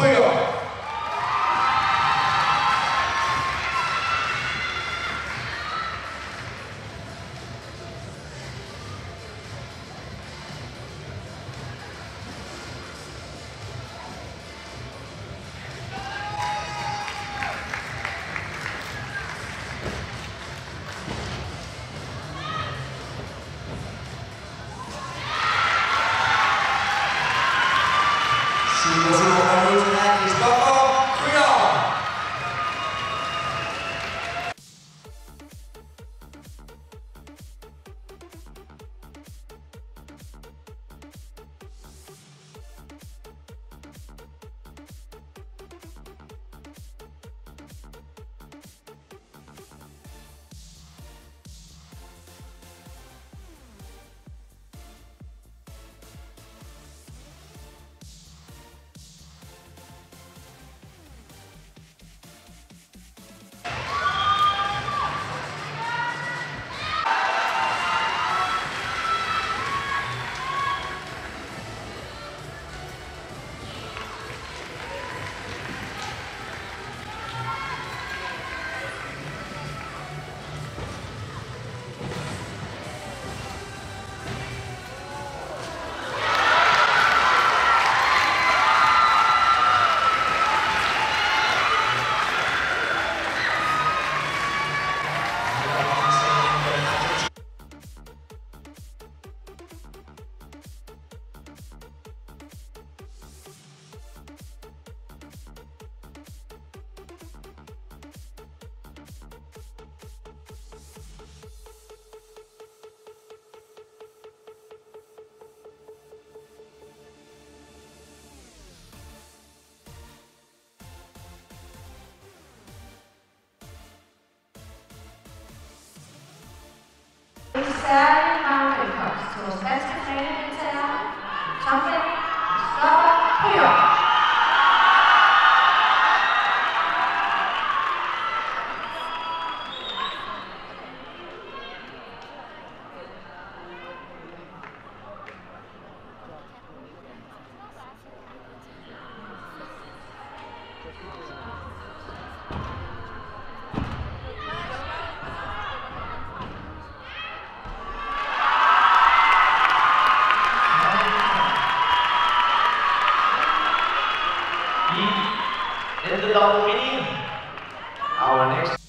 보여 She was your own, and særlig varm velkomst til vores danske trænerdeltagere, Tommy, In the meaning, our next